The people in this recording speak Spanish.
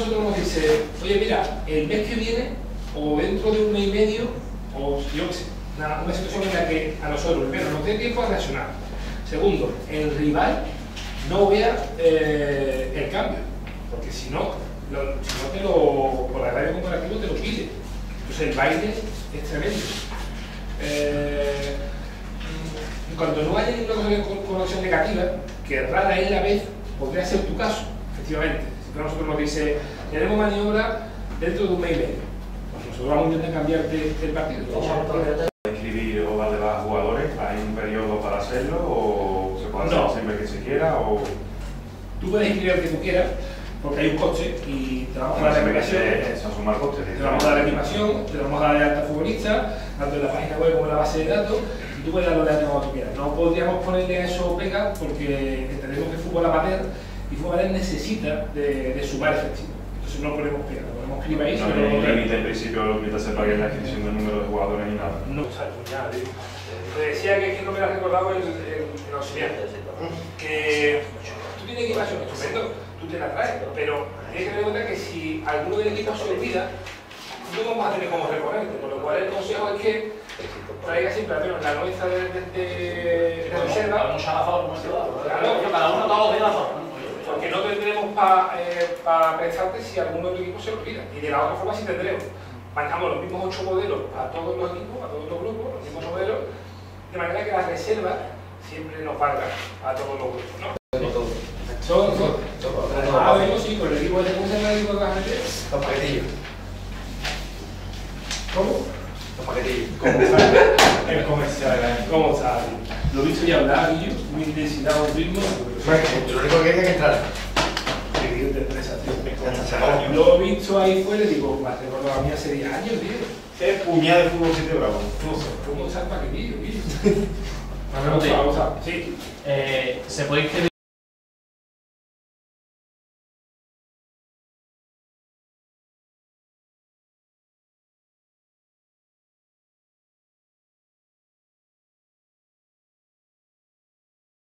nosotros nos dice, oye, mira, el mes que viene, o dentro de un mes y medio, o yo qué sé, una, situación en la que a nosotros, primero, nos dé tiempo a reaccionar. Segundo, el rival no vea eh, el cambio, porque si no, si no te lo, por la radio comparativo te lo pide. Entonces el baile es tremendo. Eh, cuando no haya ninguna con- connotación negativa, que rara es la vez, podría ser tu caso, efectivamente. Nosotros nos dice, tenemos maniobra dentro de un mes y medio, pues nosotros vamos a intentar cambiarte el partido. escribir o darle a jugadores? ¿Hay un periodo para hacerlo o se puede hacer No. siempre que se quiera? O Tú puedes escribir el que tú quieras, porque hay un coche y te vamos a dar coste? Te vamos a dar la animación, te vamos a dar de alta futbolista, tanto en la página web como en la base de datos, y tú puedes darlo de alta cuando tú quieras. No podríamos ponerle a eso pega porque entendemos que el fútbol amateur y amateur necesita de, de sumar efectivo. Entonces no ponemos pega, no ponemos clip ahí, No pero hay límite en principio lo que te sepa que es la inscripción del número de jugadores ni nada. no nada, digo. Te decía que, es que no me lo has recordado el, el, auxiliar. Que tú tienes equipación estupendo, tú te la traes, pero tienes que tener en cuenta que si alguno del equipo se olvida, no vamos a tener cómo recorrerte, por lo cual el consejo es que traiga siempre al menos la nuestra de, de, de, de reserva, Vamos a la forma, ¿no? Claro. Yo, cada uno todos los días la forma. Porque no tendremos para prestarte si alguno del equipo se olvida. Y de la otra forma sí tendremos. Manejamos los mismos ocho modelos a todos los equipos, a todos los grupos, los mismos modelos, de manera que la reserva siempre nos valga a todos los grupos. ¿no? Son, son, Ah, bueno, sí, con el equipo de ¿cómo se llama el equipo de la gente? Los paquetillos. ¿Cómo? Los paquetillos. ¿Cómo? El comercial. ¿Cómo sabe? Lo he visto ya hablar, Guillo, una intensidad, un ritmo. Yo lo único que quería que entrara. Que tío. Lo he visto ahí fuera y digo, me has recordado a mí hace 10 años, tío. Es puñada de fútbol 7 bravo. ¿Cómo está el paquetillo, Guillo? Una preguntilla. Vamos a, vamos a. Sí. Eh, ¿Se puede inscribir